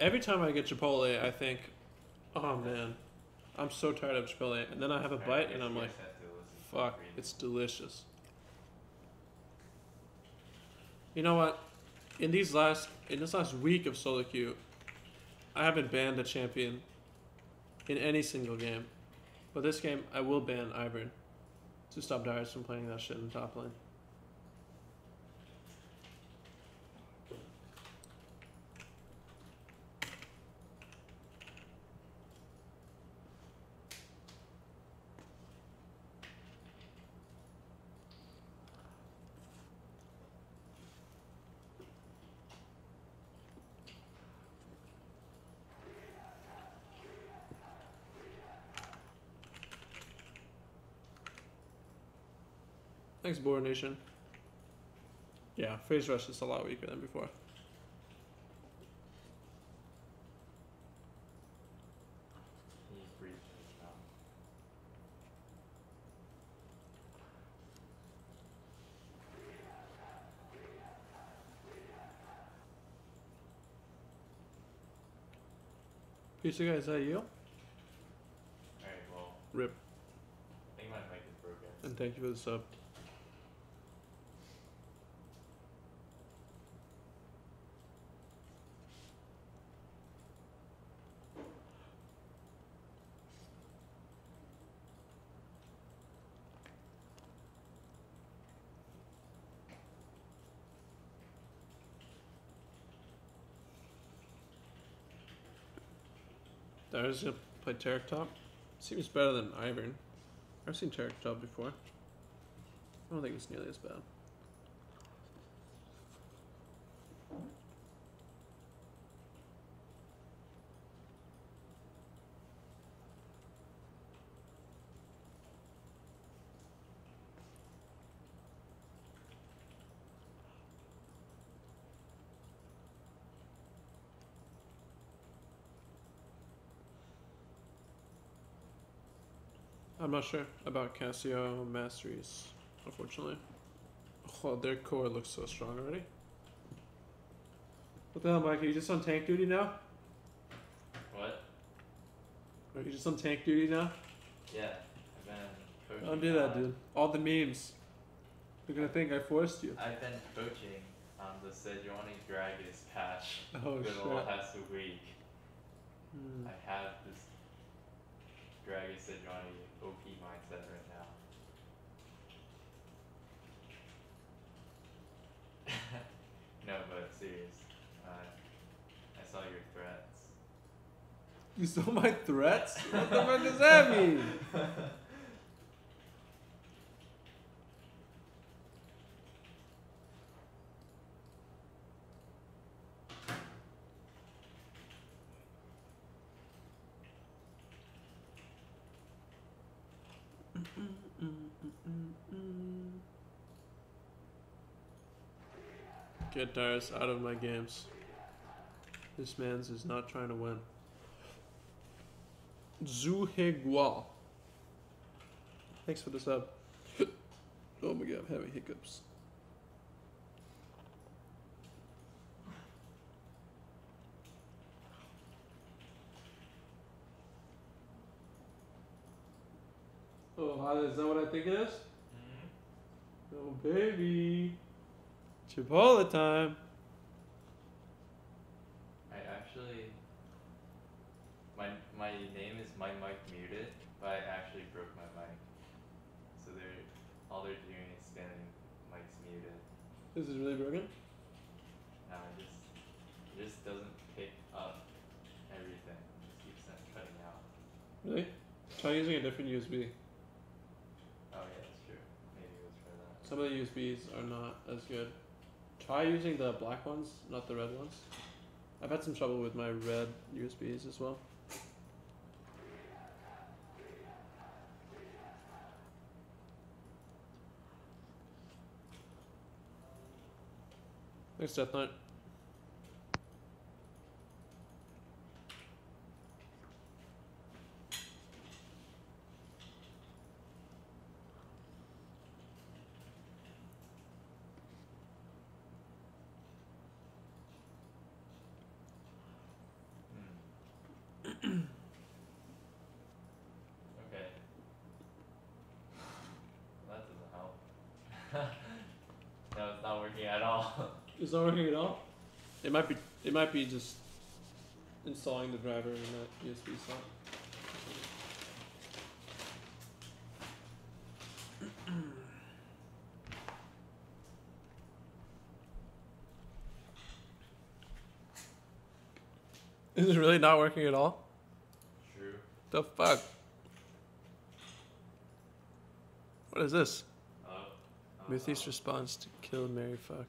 Every time I get Chipotle, I think, oh man, I'm so tired of Chipotle. And then I have a bite and I'm like, guys have to listen to fuck, it's delicious. You know what? In these last, in this last week of solo queue, I haven't banned a champion in any single game. But this game, I will ban Ivern to stop Darius from playing that shit in the top lane. Thanks, Boar Nation. Yeah, Phase Rush is a lot weaker than before. He breathed in. Pizza guy, is that you? Alright, well, Rip. I think my mic is broken. And thank you for the sub. There's gonna play Taric Top. Seems better than Ivern. I've seen Taric Top before. I don't think it's nearly as bad. I'm not sure about Casio Masteries, unfortunately. Oh, their core looks so strong already. What the hell, Mike? Are you just on tank duty now? What? Are you just on tank duty now? Yeah, I've been coaching. Don't do that, dude. All the memes. They're gonna think I forced you. I've been coaching on the Sejuani Dragons patch Oh for the last week. Hmm. I have this Dragon Sejuani OP mindset right now. no, but serious. Uh, I saw your threats. You saw my threats? What the fuck does that mean? Get Darius out of my games. This man's is not trying to win. Zuhegwa. Thanks for the sub. oh my god, I'm having hiccups. Oh, is that what I think it is? Mm-hmm. Oh, baby. Chipotle time. I actually, my my name is my mic muted, but I actually broke my mic. So they're all they're doing is standing mic's muted. This is really broken. Now it just it just doesn't pick up everything. It just keeps on cutting out. Really? Try using a different USB. Oh yeah, that's true. Maybe it was for that. Some of the USBs are not as good. Try using the black ones, not the red ones. I've had some trouble with my red USBs as well. Thanks, Death Knight. Okay. That doesn't help. no, it's not working at all. It's not working at all. It might be. It might be just installing the driver in that USB slot. Is it really not working at all? True. The fuck? What is this? Oh, Mithy's oh. response to kill Mary fuck.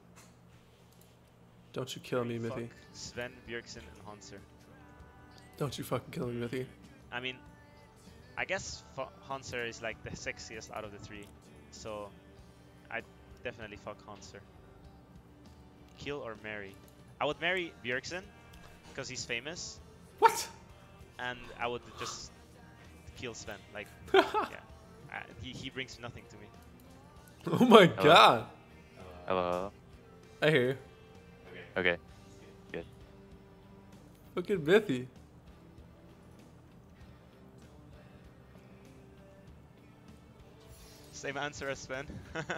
Don't you kill me, Fuck Mithy. Sven, Bjergsen, and Hauntzer. Don't you fucking kill me, Mithy. I mean, I guess F- Hauntzer is like the sexiest out of the three, so I'd definitely fuck Hauntzer. Kill or marry? I would marry Bjergsen because he's famous, What? and I would just kill Sven. Like, yeah, uh, he he brings nothing to me. oh my Hello. god. Hello. Hello. I hear you. Okay. Good. Look at Mithy. Same answer as Sven. Uh,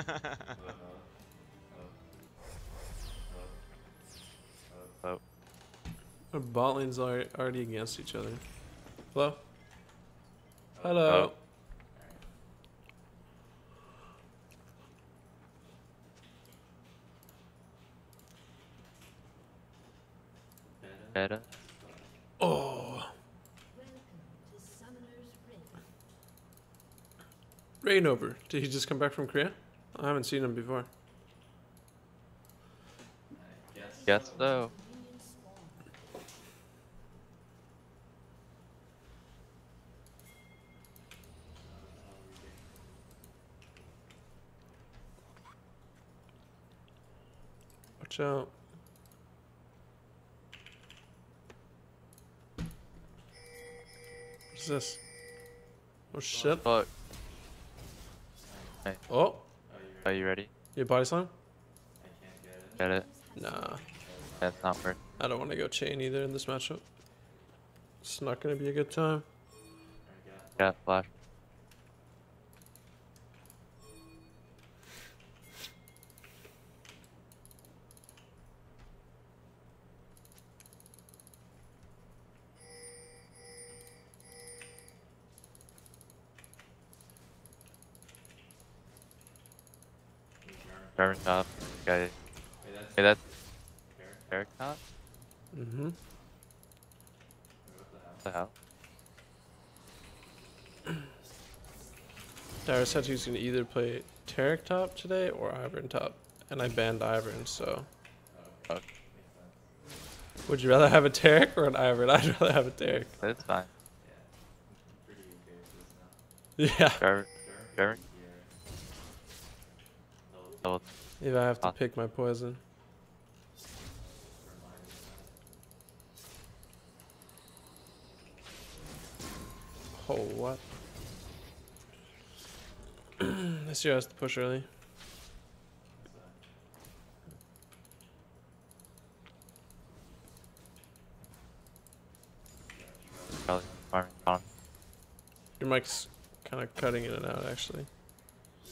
oh. Oh. Our bot lanes are already against each other. Hello? Oh. Hello? Oh. Better. Oh. Welcome to Rainover. Did he just come back from Korea? I haven't seen him before. Guess so. Watch out. What's this? Oh shit. Fuck. Oh, Oh, Are you ready? you body slam? I can't get it. Get it? Nah. That's not worth. I don't want to go chain either in this matchup. It's not going to be a good time. There we go. Got flash. Driver top. Guy. Hey, that's Eric? Top? Mm-hmm. What the hell? Dara said he was going to either play Taric top today or Ivern top. And I banned Ivern, so. Oh, okay. Okay. Makes sense. Would you rather have a Taric or an Ivern? I'd rather have a Taric. That's fine. Yeah. I'm pretty okay with this now. Yeah. If I have to Ah. pick my poison. Oh, what? this year has to push early. Probably farming con. Your mic's kind of cutting in and out, actually.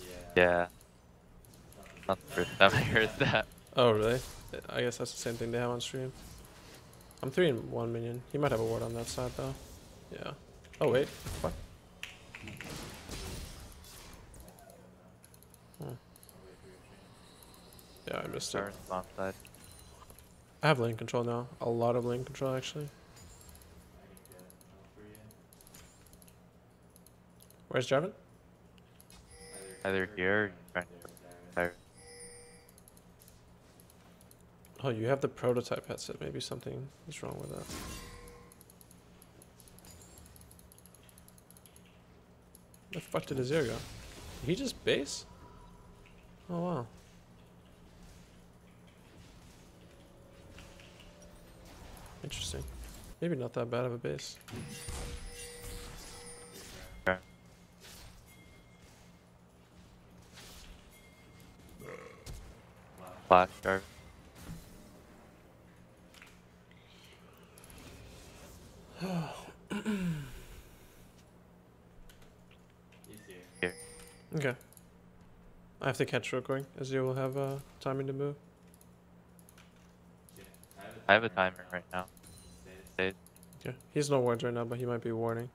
Yeah. Yeah. Not the first time I heard that. Oh, really? I guess that's the same thing they have on stream. I'm three and one minion. He might have a ward on that side, though. Yeah. Oh, wait. What? Hmm. Yeah, I missed it. Driver's bomb side. I have lane control now. A lot of lane control, actually. I can get it for you. Where's Jarvan? Either here Oh, you have the prototype headset. Maybe something is wrong with that. The fuck did Azir go? Did he just base? Oh wow. Interesting. Maybe not that bad of a base. Flash Okay. I have to catch real quick, as you will have uh, timing to move. I have a timer right now. Stayed. Okay. He's no words right now, but he might be warning.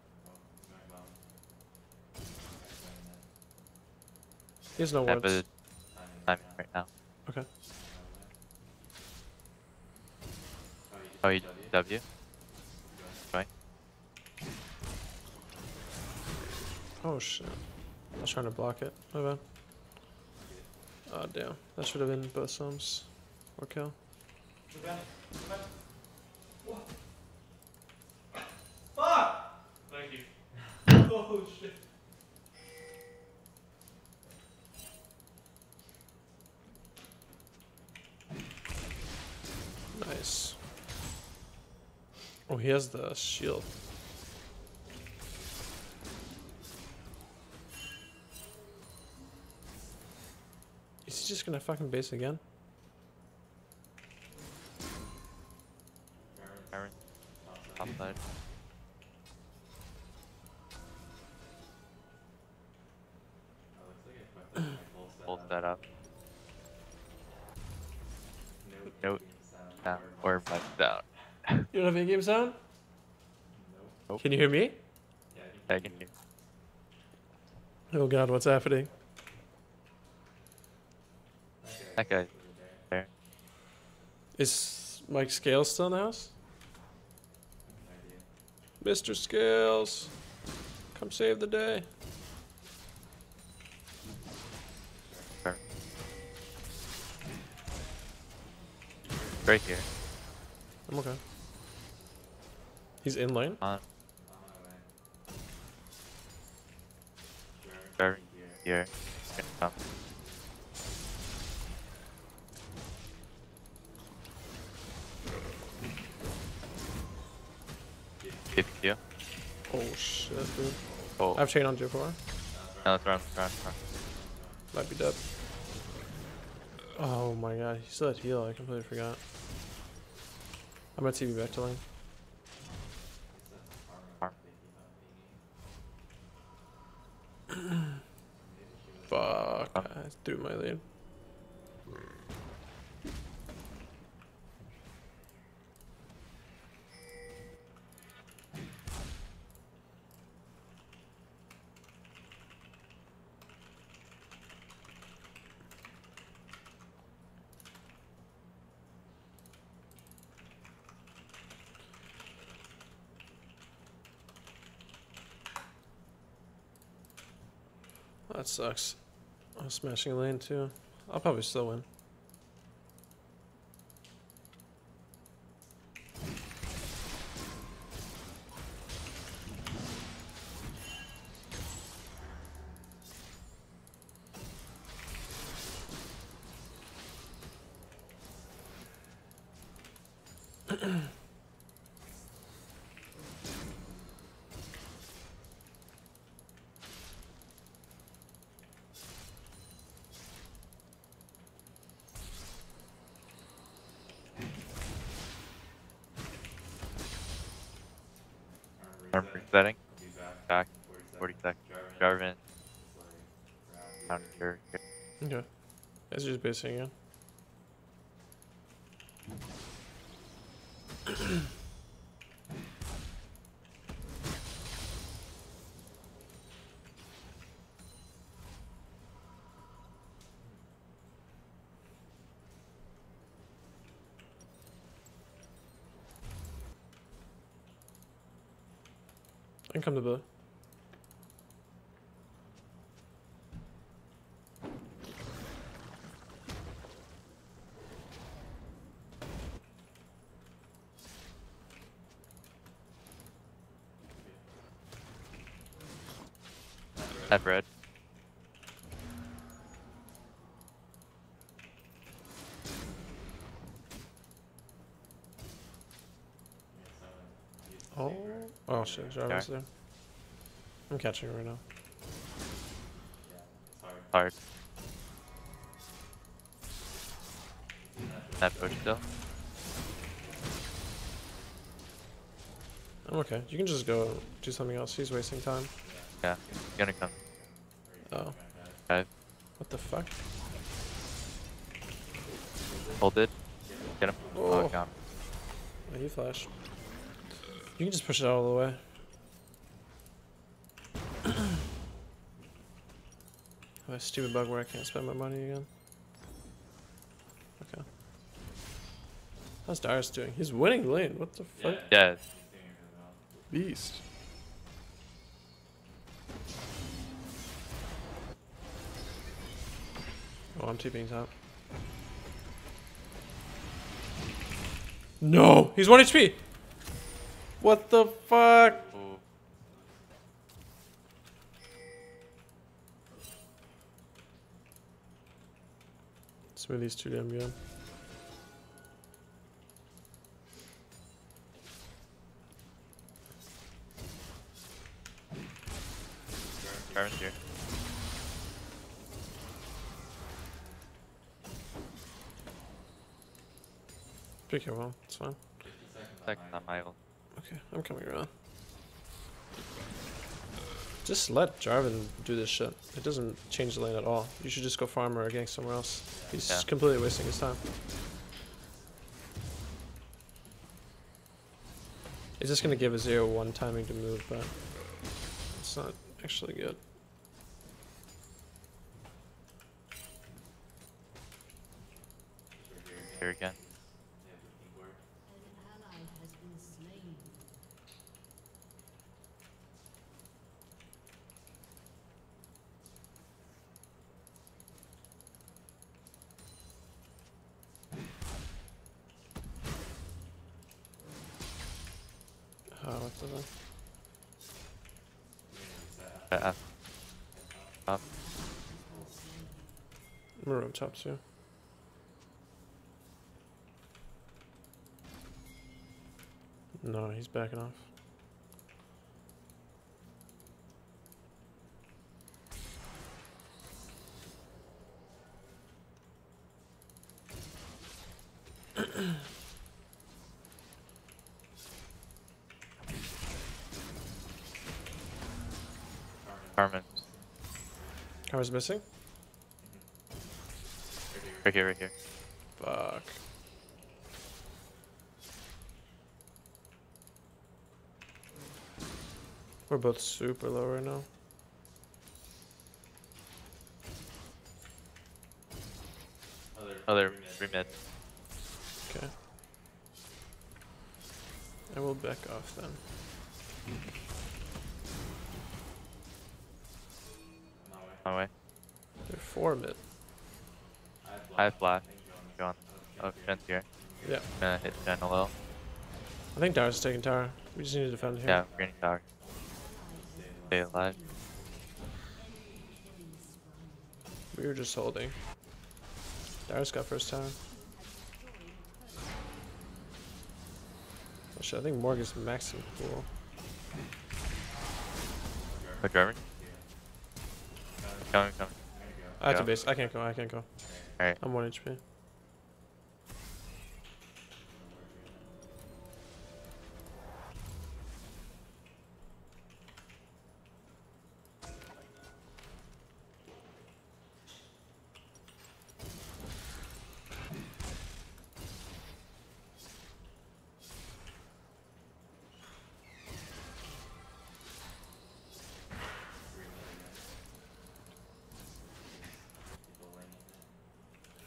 He's no wards. I have a timer right now. Okay. Oh, you W? Oh shit. I was trying to block it. My bad. Oh damn. That should have been both sums. Or kill. Fuck! Thank you. oh shit. Nice. Oh, he has the shield. Is he just gonna fucking base again? Aaron. Top side. Looks like I fucked up my full Full setup. setup. No Nope. game Down. or Or mic. mic down. You don't have in-game sound? Nope. Nope. Can you hear me? Yeah, I can hear. Oh god, what's happening? That guy. there. Is Mike Scales still in the house? Mr. Scales, come save the day. Right here. I'm okay. He's in lane? On On my way. Here. here. Gonna come. PPQ. Oh shit, dude. Oh, I have chain on J4. no, run, run, run. Might be dead. Oh my god, he still had heal, I completely forgot. I'm gonna TP back to lane. Fuck, I threw my lead. That sucks. I'm smashing lane too. I'll probably still win. Arm resetting. I'll be back. Back. in 40 seconds. Jarvan. Jarvan. is like Down around here. Okay. Basing again. Can come to blue. Have red. Oh, oh shit, Jarvan's there. I'm catching right now. Yeah, it's hard. Hard. That push still. I'm okay. You can just go do something else. He's wasting time. Yeah. he's Gonna come. Oh. What the fuck? Hold it. Get him. Oh, Oh. got him. Yeah, he flashed. You can just push it out all the way. Oh, a stupid bug where I can't spend my money again. Okay. How's Darius doing? He's winning lane. What the fuck? Yeah, He's doing really well. Beast. Oh, I'm TPing top. No! He's 1 HP! What the fuck? Ooh. Smithy's too damn good. Jarvan's here. Your well, it's fine. 50 seconds on Second on my. Okay, I'm coming around. Just let Jarvan do this shit. It doesn't change the lane at all. You should just go farm or gank somewhere else. He's Yeah. completely wasting his time. He's just gonna give a zero one timing to move, but it's not actually good. Here again. Yeah, the keyboard. An ally has been slain. Oh, what the Uh, up. Top too. No, he's backing off. Carmen. Karma's missing? Right here, right here. Fuck. We're both super low right now. Other, Other three three mid. Okay. I will back off then. My way. My way. They're four mid. I have flash. Go on. Oh, Shen's here. Yeah. I'm gonna hit Shen a little. I think Darius is taking tower. We just need to defend here. Yeah, green tower. Stay alive. We were just holding. Darius got first tower. Oh shit, I think Morg is maxing cool. Oh, go Jarvan. Coming, coming. I have to base. I can't go. I can't go. Alright. I'm 1 HP.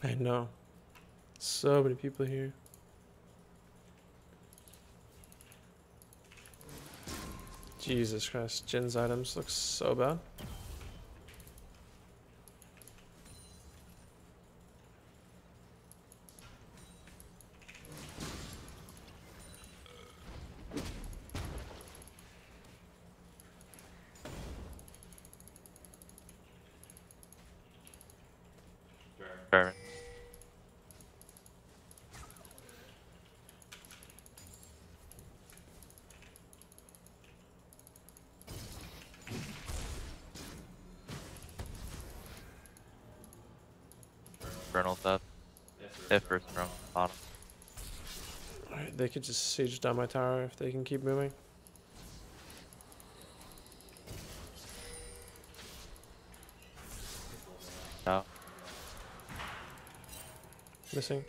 I know. So many people here. Jesus Christ, Jhin's items look so bad. Jarvan. Vernal's up. If first from bottom. Alright, they could just siege down my tower if they can keep moving. out. Missing.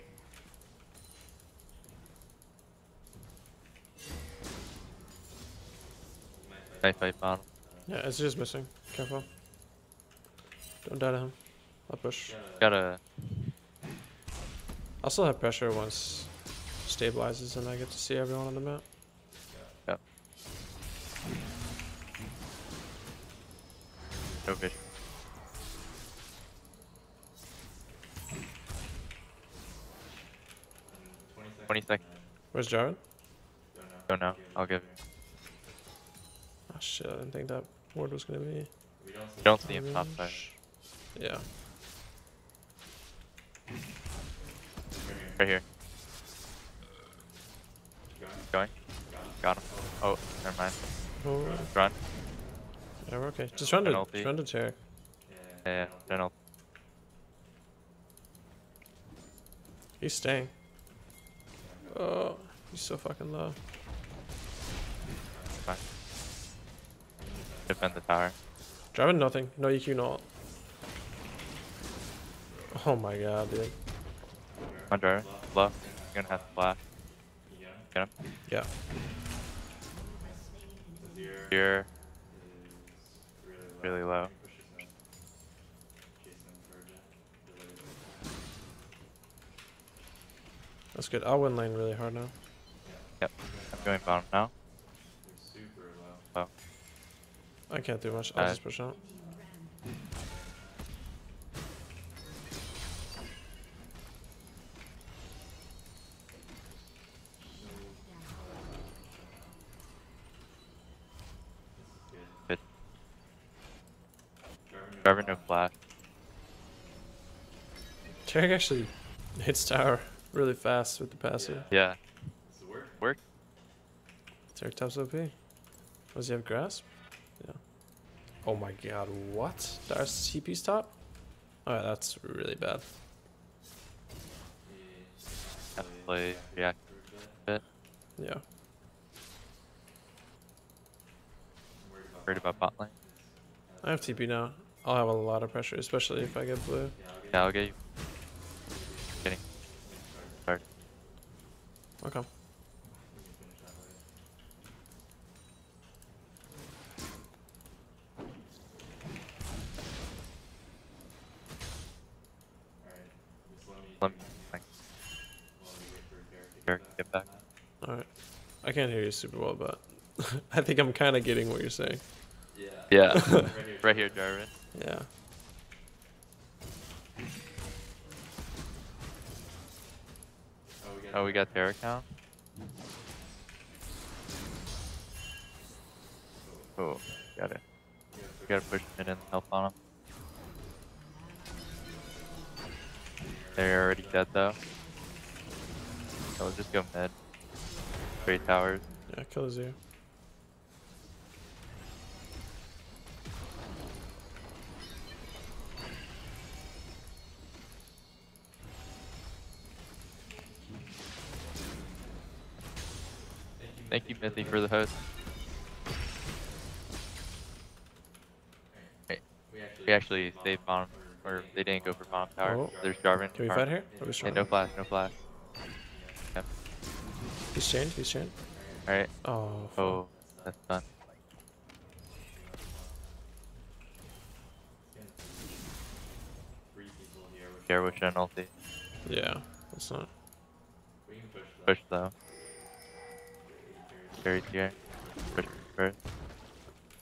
Knife fight bottom. Yeah, it's just missing. Careful. Don't die to him. I'll push. Gotta. I'll still have pressure once stabilizes and I get to see everyone on the map. Yep. No vision. Twenty seconds. Where's Jared? Don't know. I'll give. Oh shit, I didn't think that ward was gonna be. You don't see him top side. Yeah. Right here. Going. Got him. Oh, never mind. Oh, Run. yeah, we're okay. Just run to, just run to. Yeah, yeah. Then I'll. He's staying. Oh, he's so fucking low. Fine. Defend the tower. Driving nothing. No EQ, no. Oh my god, dude. On driver. Bluff. You're gonna have to flash. Get him. Yeah. Here. Really low. That's good. I'll win lane really hard now. Yep. I'm going bottom now. Super low. Oh. I can't do much. I'll Uh, just push out. Driver no flash. Taric actually hits tower really fast with the passive. Yeah. Work. Taric tops OP. Does he have grasp? Yeah. Oh my god, what? There's CP's top? Alright, that's really bad. Have to play react a bit. Yeah. Worried about bot lane. I have TP now. I'll have a lot of pressure, especially if I get blue. Yeah, I'll get you. Getting. Started. Okay. Let me get back. Alright. I can't hear you super well, but I think I'm kind of getting what you're saying. Yeah. right here, Jarvis. Yeah. Oh, we got Derek now. Oh, got it. We gotta push mid and help on him. They're already dead though. So we'll just go mid. Trade towers. Yeah, kill the here. Thank you, Mithy, for the host. Hey, we actually saved bottom, or they didn't go for bomb tower. Oh. There's Jarvan. Can we Jarvan. fight here? Or we Hey, strong? no flash, no flash. Yep. He's chained, he's chained. Alright. Oh. Oh, that's done. Here with an ulti. Yeah, that's not. Push though. Carry here. First.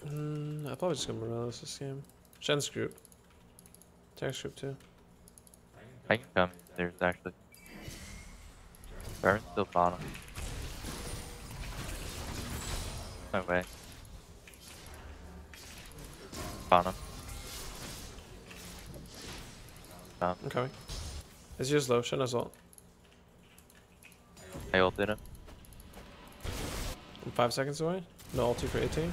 Mm, I'll probably just gonna Morales this game. Shen's group. Taric's group too. I can come. There's actually. Jarvan's still bottom. No way. Bottom. Um, I'm coming. Is yours low? Shen has ult. I ulted him. I'm five seconds away. No ulti for 18. I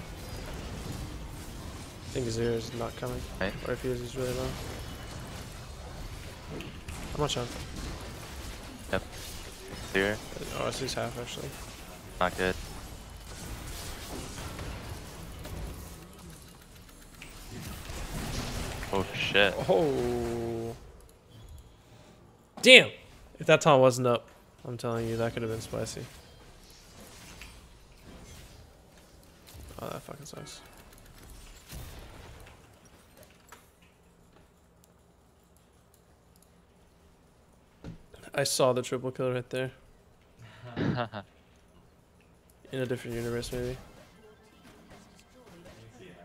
think Azir is not coming. Right. Or if he is, he's really low. How much on? Yep. Here. Uh, oh, I see half actually. Not good. Oh shit. Oh, Damn! If that taunt wasn't up, I'm telling you, that could have been spicy. Oh, that fucking sucks. I saw the triple kill right there. In a different universe, maybe.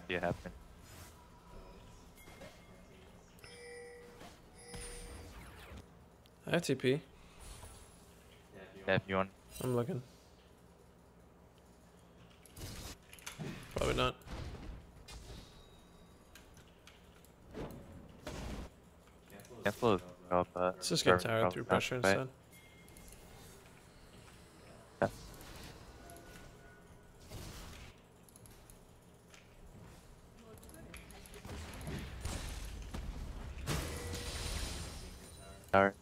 It happen. I have TP. Yeah, Yeah, if you want. I'm looking. Probably not. Is well, but Let's just get tired through pressure right? instead. Yeah. Tower.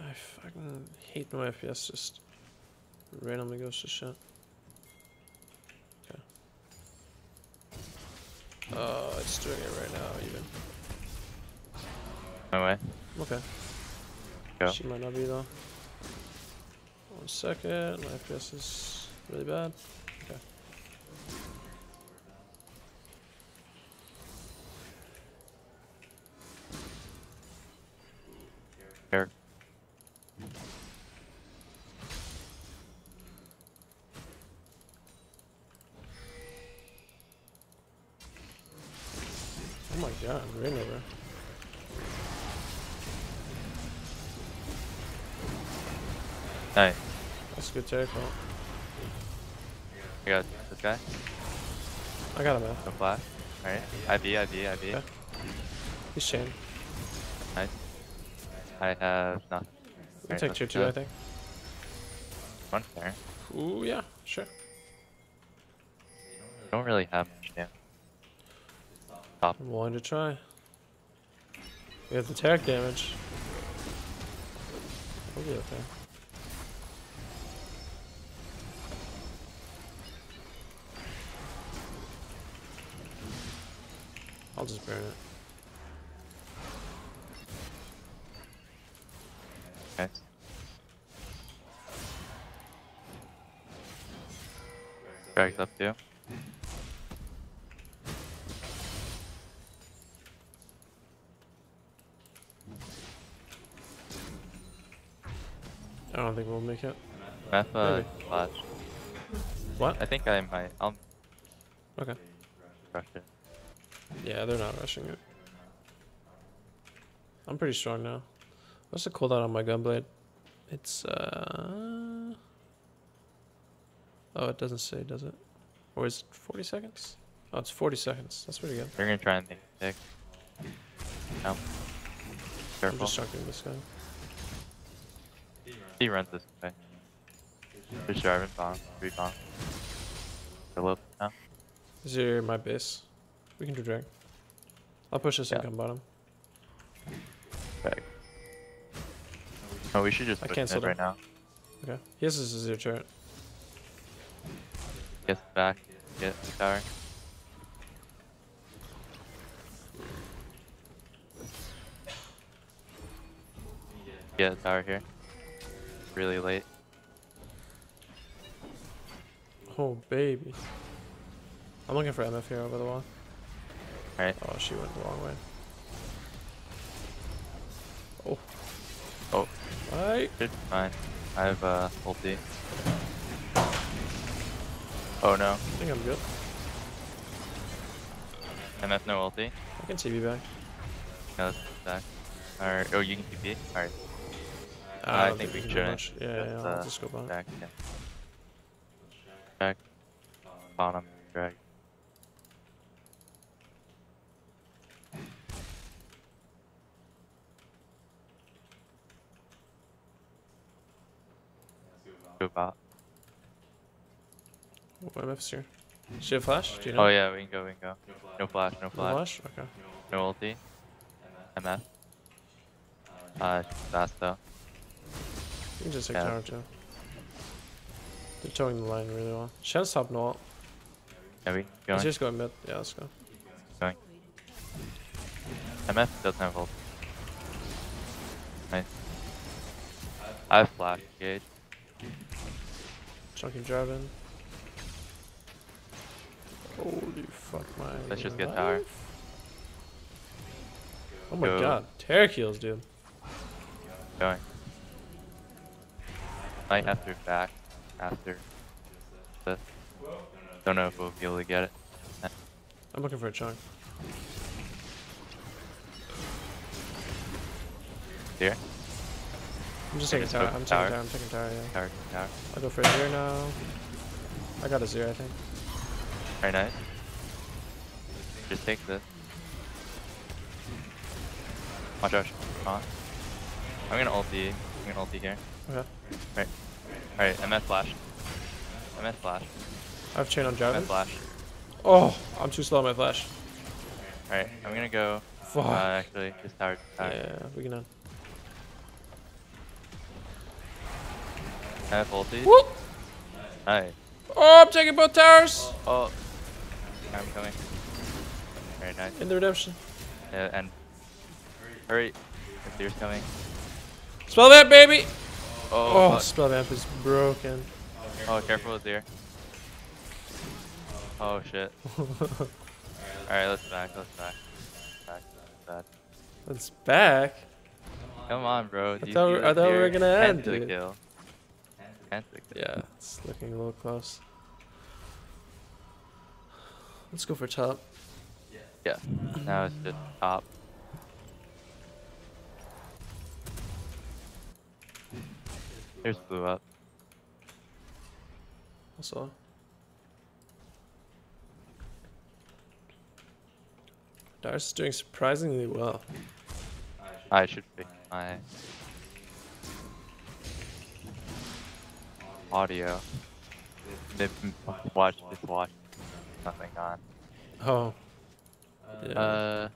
I fucking hate when my FPS just randomly goes to shit. Okay. Oh, it's doing it right now, even. My way. Okay. Go. She might not be though. One second, my FPS is really bad. Okay. Here. Oh my god, Rainover. Nice. That's a good take. I got this guy. I got him, man. No flash. Alright. IB, IB, IB. Okay. He's chained. Nice. I have nothing. Alright, take tier 2, go. I think. One there. Ooh, yeah, sure. Don't really have much damage. Top. I'm willing to try. We have the tag damage. We'll be okay. I'll just burn it. Nice. Drags up too. I don't think we'll make it. Meth, uh, flash. What? I think I might. I'll Okay. rush it. Yeah, they're not rushing it. I'm pretty strong now. What's the cooldown on my gunblade? It's uh Oh, it doesn't say, does it? Or is it 40 seconds? Oh, it's 40 seconds. That's pretty good. They're gonna try and a pick. No. I'm just chunking this guy. He runs this way. There's Jarvan bomb. Three bomb. Philip now. Is my base? We can do drag. I'll push this Yeah. and come bottom. Back. Oh, we should just I push canceled mid right now. Okay. He has his zero chart. Get back. Get the tower. Get the tower here. Really late. Oh, baby. I'm looking for MF here over the wall. Alright. Oh, she went the wrong way. Oh. Oh. Right. Should fine. I have uh, ulti. Oh no. I think I'm good. MF no ulti. I can TP back. No, that's back. Alright. Oh, you can TP? Alright. Uh, I think we can shouldn't. Yeah, yeah, yeah, uh, just go back. Back, yeah. Back. Bottom, drag. Oh, MF's here. She have flash? Do you know? Oh yeah, we can go, we can go. No flash, no No flash. flash? Okay. No ulti. MF. Uh, fast though. You can just take Yeah. too. They're towing the line really well. Shen's top no ult. Yeah, we He's just going mid. Yeah, let's go. Going. MF doesn't have ult. Nice. I have flash gauge. Chunky driving. Holy fuck my. Let's just get tower. Oh my Go. god. Terra kills, dude. Going. Might have to back after this. Don't know if we'll be able to get it. I'm looking for a chunk. Here. I'm just taking tower. I'm taking tower. tower. I'm taking tower, yeah. Tower, tower. I'll go for a zero now. I got a zero, I think. Very nice. Just take this. Watch out. Come on. I'm gonna ulti. I'm gonna ulti here. Okay. Right. Alright, MF flash. MF flash. I have chain on MF driving. flash. Oh, I'm too slow on my flash. Alright, I'm gonna go. Fuck. Uh, actually, just tower. tower. yeah, we can end. MF ulti. Whoop! Nice. Oh, I'm taking both towers! Oh. I'm coming. Very nice. In the redemption. Yeah, and. Hurry. The deer's coming. Spell that, baby! Oh, Oh, spell vamp is broken. oh careful with deer. Oh shit. Alright, let's back, let's back. Back, back. It's back. Come on, bro. I thought we- I thought we were gonna end, dude. kill. Hand to. Yeah, it's looking a little close. Let's go for top. Yeah. Now it's just top. Here's blue up. Also. Darius is doing surprisingly well. I should pick my audio. Nip- Watch, just watch. Nothing on. Oh. Yeah. Uh.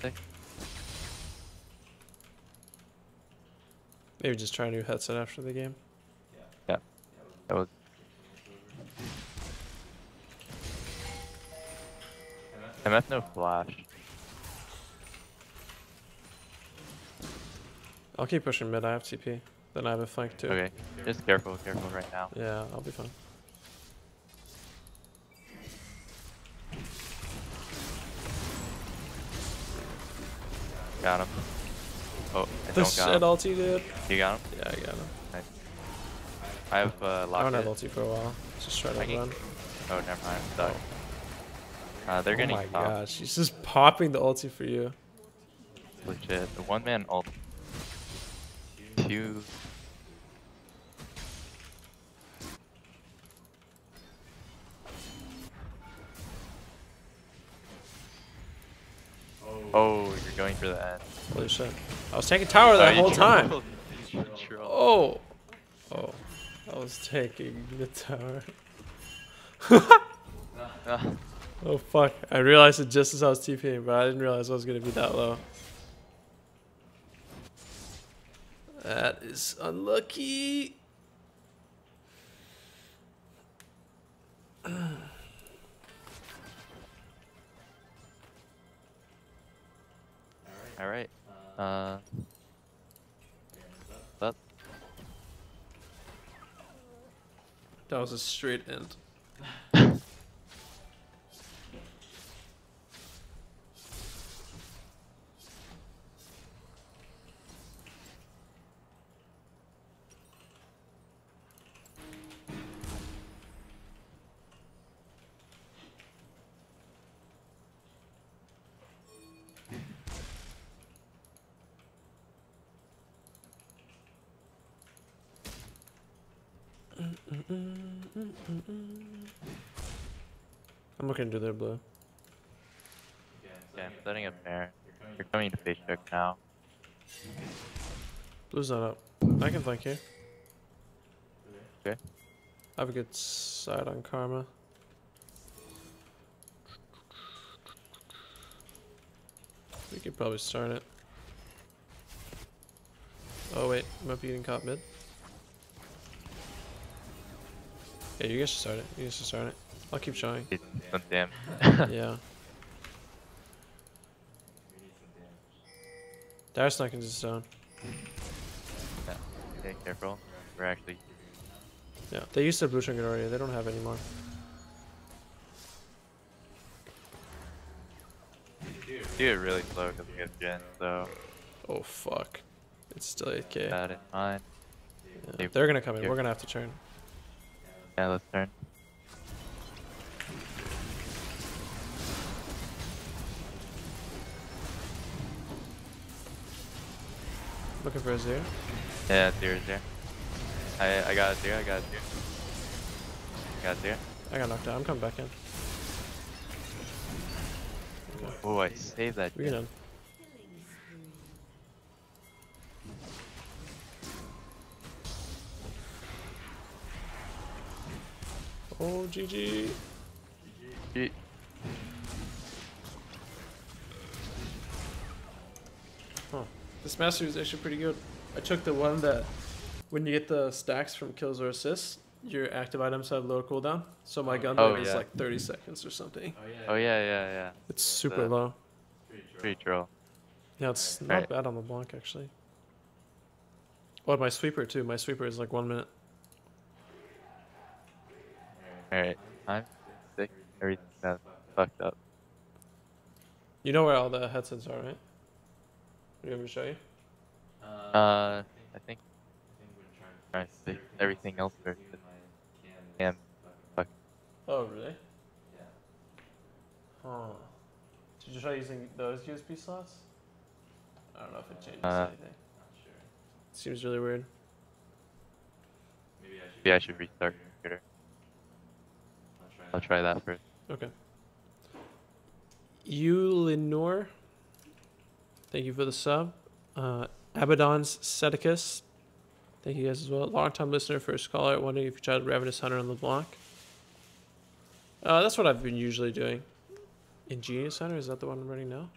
Sick. Maybe just try a new headset after the game. Yeah. That was MF no flash. I'll keep pushing mid. I have TP. Then I have a flank too. Okay, just careful, careful right now. Yeah, I'll be fine. Got him. Oh, I The don't got him. ulti, dude. You got him? Yeah, I got him. I have uh, I don't have ulti for a while. Just try to I run. Oh, never mind. Sorry. Uh, they're oh getting my top. gosh, he's just popping the ulti for you. Legit. The one man ult. Two. Oh, you're going for the end. Holy shit. I was taking tower that Oh, whole time. trolled. You trolled. Oh. Oh. I was taking the tower. Ah, Oh fuck. I realized it just as I was TPing, but I didn't realize I was gonna be that low. That is unlucky. All right. Uh. But That was a straight end. I'm looking to their blue. yeah, I'm setting up there. You're coming to face check now. Blue's not up. I can flank you. Okay. I have a good side on Karma. We could probably start it. Oh wait, might be getting caught mid. Yeah, you guys should start it. You guys should start it. I'll keep some damn. yeah. We need some damage. Darius not into zone. Okay, careful. We're actually. Yeah. They used to blue trinket already. They don't have any more. Do it really slow because we have Gen, so Oh fuck. It's still 8k. keep that in mind. Yeah. They're gonna come in. We're gonna have to turn. Yeah, let's turn. Looking for a zero. Yeah, zero zero. I I got a zero. I got a zero. Got a zero. I got knocked out. I'm coming back in. Oh, I saved that. We Gen. done. Oh GG. Gee, Huh. This mastery is actually pretty good. I took the one that when you get the stacks from kills or assists, your active items have lower cooldown. So my gun Oh, is like 30 seconds or something. Oh yeah. Oh yeah, yeah, yeah. It's super uh, low. Pretty troll. Yeah, it's not Right. bad on LeBlanc actually. Oh, my sweeper too. My sweeper is like one minute. Alright, I'm sick. Everything's got fucked up. You know where all the headsets are, right? Do you ever show you? Uh, I think trying to fix everything else first. Cam, fuck. Oh, really? Yeah. Huh. Did you try using those USB slots? I don't know if it changes Uh, anything. Not sure. Seems really weird. Maybe I should. Yeah, I should restart the computer. I'll try. That first. Okay. Eulinor, thank you for the sub. Uh, Abaddon's Sedicus, thank you guys as well. Long time listener, first caller. Wondering if you tried Ravenous Hunter on LeBlanc. Uh, that's what I've been usually doing. Ingenious Hunter, is that the one I'm running now?